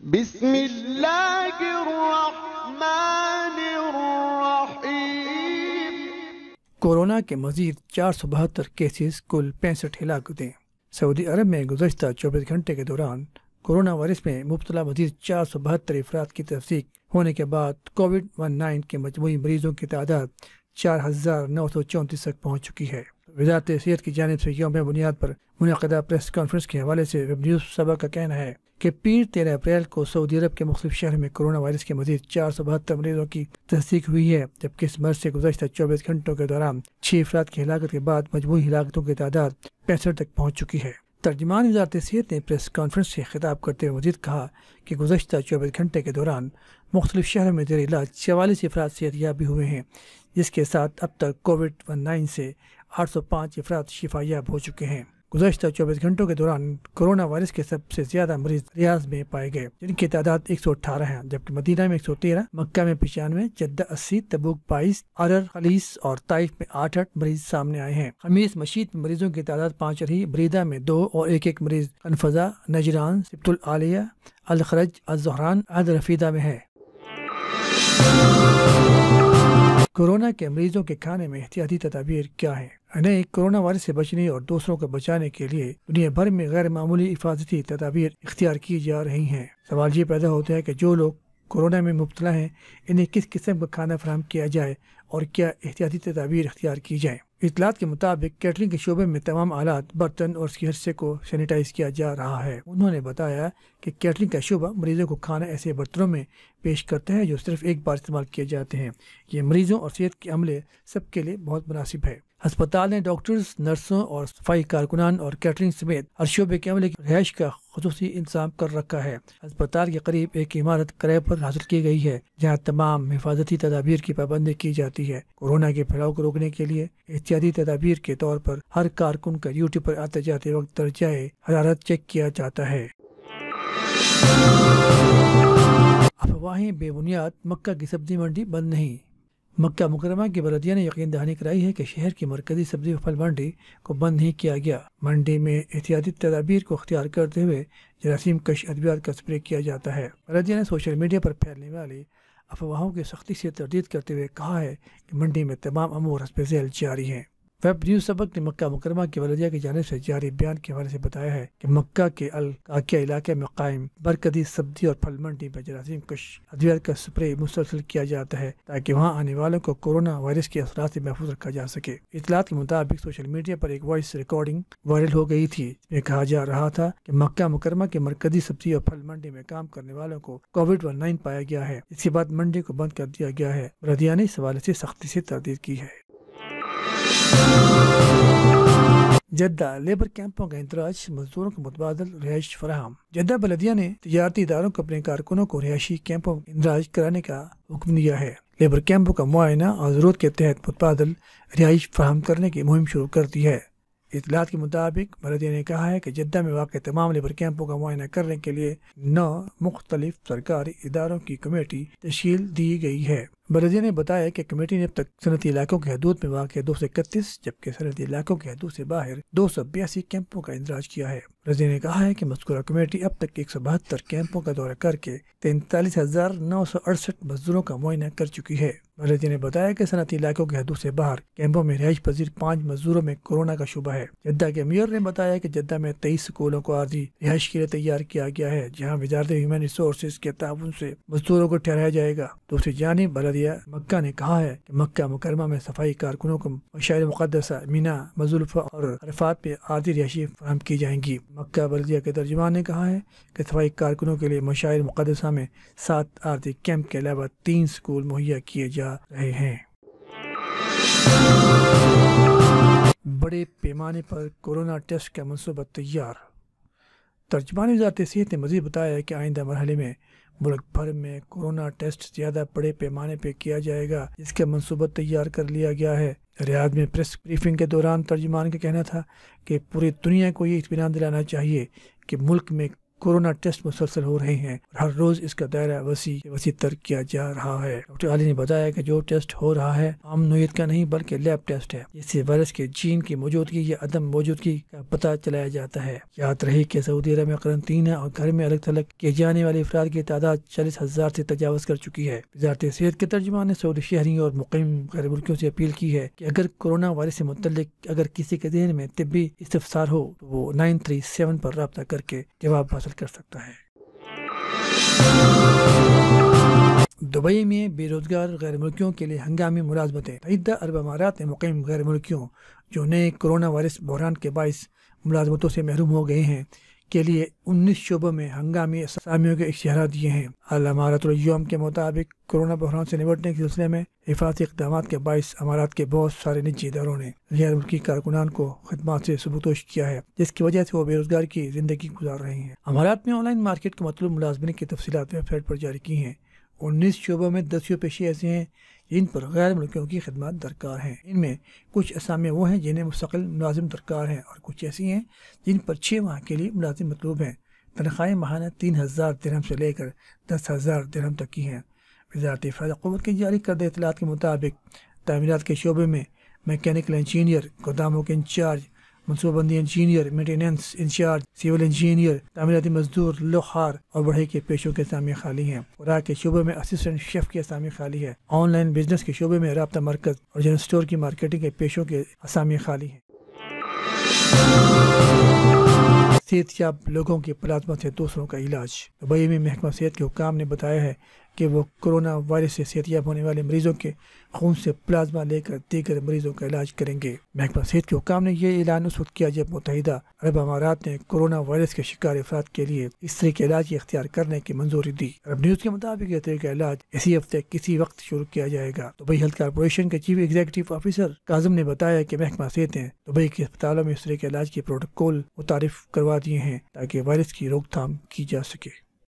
بسم اللہ الرحمن الرحیم کورونا کے مزید چار سو بہتر کیسز کل پینسٹھ ہلاکتیں سعودی عرب میں گزشتہ چوبیس گھنٹے کے دوران کورونا وائرس میں مبتلا مزید چار سو بہتر افراد کی تصدیق ہونے کے بعد کووڈ ون نائن کے مجموعی مریضوں کی تعداد چار ہزار نو سو چونتیس تک پہنچ چکی ہے۔ وزارت صحت کی جانب سے یوم بنیاد پر منعقدہ پریس کانفرنس کے حوالے سے ویب نیوز سبا کا کہنا ہے کہ پیر تیرہ اپریل کو سعودی عرب کے مختلف شہر میں کورونا وائرس کے مزید چار سو بہتر مریضوں کی تصدیق ہوئی ہے، جبکہ اس مرض سے گزشتہ چوبیس گھنٹوں کے دوران چھ افراد کی ہلاکت کے بعد مجموعی ہلاکتوں کی تعداد پینسٹھ تک پہنچ چکی ہے۔ ترجمان وزارت صحت نے پریس کانفرنس سے خطاب کرتے ہوئے مزید کہا کہ گزشتہ چوبیس گھنٹے کے دوران مختلف شہروں میں زیر علاج چوالیس افراد صحت یاب بھی ہوئے ہیں، جس کے ساتھ اب تک کووڈ ون نائن سے آٹھ سو پانچ افراد شفا یاب ہو چکے ہیں۔ گزشتہ چوبیس گھنٹوں کے دوران کورونا وائرس کے سب سے زیادہ مریض ریاض میں پائے گئے، جن کی تعداد ایک سو اٹھارہ ہے جبکہ مدینہ میں ایک سو تیرہ، مکہ میں پچانوے، جدہ اسی، تبوک بائیس ارر خلیس اور طائف میں آٹھ آٹھ مریض سامنے آئے ہیں۔ خمیس مشید میں مریضوں کی تعداد پانچ رہی، بریدہ میں دو اور ایک ایک مریض انفضا، نجران، سبت العالیہ، الخرج، الزہران، عہد رفیدہ میں ہے کورونا کے مریضوں کے کھانے میں احتیاطی تدابیر کیا ہیں؟ انہیں کورونا وائرس سے بچنے اور دوسروں کو بچانے کے لیے دنیا بھر میں غیر معمولی حفاظتی تدابیر اختیار کی جا رہی ہیں۔ سوال یہ پیدا ہوتا ہے کہ جو لوگ کورونا میں مبتلا ہیں، انہیں کس قسم کا کھانا فراہم کیا جائے اور کیا احتیاطی تدابیر اختیار کی جائیں۔ اطلاعات کے مطابق، کیٹرنگ کے شعبے میں تمام آلات، برتن اور اس کے حصے کو سینیٹائز کیا جا رہا ہے۔ انہوں نے بتایا کہ کیٹرنگ کا شعبہ مریضوں کو کھانا ایسے برتنوں میں پیش کرتا ہے جو صرف ایک بار استعمال کیے جاتے ہیں۔ یہ مریضوں اور صحت کے عملے سب کے لیے بہت مناسب ہے۔ ہسپتال نے ڈاکٹرز، نرسوں اور صفائی کارکنان اور کیٹرنگ سمیت ہر شعبے کے عملے کی رہائش کا خصوصی انتظام کر رکھا ہے۔ ہسپتال کے قریب ایک عمارت کرائے پر حاصل کی گئی ہے، جہاں تمام حفاظتی تدابیر کی پابندی کی جاتی ہے۔ کورونا کے پھیلاؤ کو روکنے کے لیے احتیاطی تدابیر کے طور پر ہر کارکن کا ڈیوٹی پر آتے جاتے وقت درجۂ حرارت چیک کیا جاتا ہے۔ افواہیں بے بنیاد مکہ کی سبزی منڈی بند نہیں۔ مکہ مکرمہ کی بلدیہ نے یقین دہانی کرائی ہے کہ شہر کی مرکزی سبزی پھل منڈی کو بند نہیں کیا گیا۔ منڈی میں احتیاطی تدابیر کو اختیار کرتے ہوئے جراثیم کش ادویات کا اسپرے کیا جاتا ہے۔ بلدیہ نے سوشل میڈیا پر پھیلنے والی افواہوں کی سختی سے تردید کرتے ہوئے کہا ہے کہ منڈی میں تمام امور حسب ذیل جاری ہیں۔ ویب نیوز سبق نے مکہ مکرمہ کی ولدیہ کی جانب سے جاری بیان کے حوالے سے بتایا ہے کہ مکہ کے القاقیہ علاقے میں قائم برکدی سبزی اور پھل منڈی میں جراثیم کش ادویات کا سپرے مسلسل کیا جاتا ہے تاکہ وہاں آنے والوں کو کورونا وائرس کے اثرات سے محفوظ رکھا جا سکے۔ اطلاعات کے مطابق سوشل میڈیا پر ایک وائس ریکارڈنگ وائرل ہو گئی تھی میں کہا جا رہا تھا کہ مکہ مکرمہ کے مرکزی سبزی اور پھل منڈی میں کام کرنے والوں کو کووڈ ون نائن پایا گیا ہے۔ اس کے بعد منڈی کو بند کر دیا گیا ہے۔ بردیا نے اس حوالے سے سختی سے تردید کی ہے۔ جدہ لیبر کیمپوں کا اندراج مزدوروں کو متبادل رہائش فراہم۔ جدہ بلدیہ نے تجارتی اداروں کو اپنے کارکنوں کو رہائشی کیمپوں اندراج کرانے کا حکم دیا ہے۔ لیبر کیمپوں کا معائنہ اور ضرورت کے تحت متبادل رہائش فراہم کرنے کی مہم شروع کر دی ہے۔ اطلاعات کے مطابق بلدیہ نے کہا ہے کہ جدہ میں واقع تمام لیبر کیمپوں کا معائنہ کرنے کے لیے نو مختلف سرکاری اداروں کی کمیٹی تشکیل دی گئی ہے۔ بلدیہ نے بتایا کہ کمیٹی نے اب تک صنعتی علاقوں کے حدود میں واقع دو سو اکتیس جبکہ صنعتی علاقوں کے حدود سے باہر دو سو بیاسی کیمپوں کا اندراج کیا ہے۔ بلدیہ نے کہا ہے کہ مذکورہ کمیٹی اب تک ایک سو بہتر کیمپوں کا دورہ کر کے تینتالیس ہزار نو سو اڑسٹھ مزدوروں کا معائنہ کر چکی ہے۔ بلدیہ نے بتایا کہ صنعتی علاقوں کے حدود سے باہر کیمپوں میں رہائش پذیر پانچ مزدوروں میں کورونا کا شبہ ہے۔ جدہ کے میئر نے بتایا کہ جدہ میں تیئیس سکولوں کو عارضی رہائش کے لیے تیار کیا گیا ہے، جہاں وزارت ہیومن ریسورسز کے تعاون سے مزدوروں کو ٹھہرایا جائے گا۔ دوسری جانب بلدیہ مکہ نے کہا ہے کہ مکہ مکرمہ میں صفائی کارکنوں کو مشاعر مقدسہ مینا مزولفہ اور عرفات پہ عارضی رہائشی فراہم کی جائیں گی۔ مکہ بلدیہ کے ترجمان نے کہا ہے کہ صفائی کارکنوں کے لیے مشاعر مقدسہ میں سات عارضی کیمپ کے علاوہ تین سکول مہیا کیے جا رہے ہیں۔ بڑے پیمانے پر کورونا ٹیسٹ کا منصوبہ تیار۔ ترجمان وزارت صحت نے مزید بتایا کہ آئندہ مرحلے میں ملک بھر میں کورونا ٹیسٹ زیادہ بڑے پیمانے پہ کیا جائے گا جس کا منصوبہ تیار کر لیا گیا ہے۔ ریاض میں پریس بریفنگ کے دوران ترجمان کا کہنا تھا کہ پوری دنیا کو یہ اطمینان دلانا چاہیے کہ ملک میں کورونا ٹیسٹ مسلسل ہو رہے ہیں اور ہر روز اس کا دائرہ وسیع وسیع تر کیا جا رہا ہے۔ ڈاکٹر علی نے بتایا کہ جو ٹیسٹ ہو رہا ہے، عام نوعیت کا نہیں بلکہ لیب ٹیسٹ ہے۔ جس سے وائرس کے جین کی موجودگی یا عدم موجودگی کا پتہ چلایا جاتا ہے۔ یاد رہے کہ سعودی عرب میں قرنطینہ اور گھر میں الگ تھلگ کیے جانے والے افراد کی تعداد چالیس ہزار سے تجاوز کر چکی ہے۔ وزارت صحت کے ترجمان نے سعودی شہریوں اور مقیم غیر ملکیوں سے اپیل کی ہے کہ اگر کورونا وائرس سے متعلق اگر کسی کے ذہن میں طبی استفسار ہو تو وہ نائن تھری سیون پر رابطہ کر کے جواب حاصل کر سکتا ہے۔ دبئی میں بے روزگار غیر ملکیوں کے لیے ہنگامی ملازمتیں۔ متحدہ عرب امارات میں مقیم غیر ملکیوں جو نئے کرونا وائرس بحران کے باعث ملازمتوں سے محروم ہو گئے ہیں۔ کے لیے انیس شعبوں میں ہنگامی اسامیوں کے اشتہارات دیے ہیں۔ امارات الوم کے مطابق کورونا بحران سے نمٹنے کے سلسلے میں حفاظتی اقدامات کے باعث امارات کے بہت سارے نجی اداروں نے غیر ملکی کارکنان کو خدمات سے ثبوتوش کیا ہے، جس کی وجہ سے وہ بے روزگار کی زندگی گزار رہے ہیں۔ امارات میں آن لائن مارکیٹ کو مطلوب ملازمین کی تفصیلات ویب سائٹ پر جاری کی ہیں۔ انیس شعبوں میں دسیوں پیشے ایسے ہیں جن پر غیر ملکیوں کی خدمات درکار ہیں۔ ان میں کچھ اسامیاں وہ ہیں جنہیں مستقل ملازم درکار ہیں اور کچھ ایسی ہیں جن پر چھ ماہ کے لیے ملازم مطلوب ہیں۔ تنخواہیں ماہانہ تین ہزار درہم سے لے کر دس ہزار درہم تک کی ہیں۔ وزارت فضا قوت کی جاری کردہ اطلاعات کے مطابق تعمیرات کے شعبے میں میکینیکل انجینئر، گوداموں کے انچارج منصوبہ بندی engineer maintenance incharge civil engineer تعمیراتی مزدور، لوہار اور بڑھئی کے پیشوں کے اسامی خالی ہیں۔ خوراک کے شعبے میں اسسٹنٹ شیف کی اسامی خالی ہے آن لائن بزنس کے شعبے میں رابطہ مرکز اور جنرل اسٹور کی مارکیٹنگ کے پیشوں کے اسامی خالی ہیں۔ صحت یاب لوگوں کی پلازمہ سے دوسروں کا علاج۔ دبئی میں محکمہ صحت کے حکام نے بتایا ہے کہ وہ کرونا وائرس سے صحت یاب ہونے والے مریضوں کے خون سے پلازما لے کر دیگر مریضوں کا علاج کریں گے۔ محکمہ صحت کے حکام نے یہ اعلان اس وقت کیا جب متحدہ عرب امارات نے کورونا وائرس کے شکار افراد کے لیے اس طرح کے علاج اختیار کرنے کی منظوری دی۔ عرب نیوز کے مطابق یہ طریقہ علاج اسی ہفتے کسی وقت شروع کیا جائے گا۔ دبئی ہیلتھ کارپوریشن کے چیف ایگزیکٹو آفیسر کاظم نے بتایا کہ محکمہ صحت نے دبئی کے اسپتالوں میں اس طرح کے علاج کے پروٹوکول متعارف کروا دیے ہیں تاکہ وائرس کی روک تھام کی جا سکے۔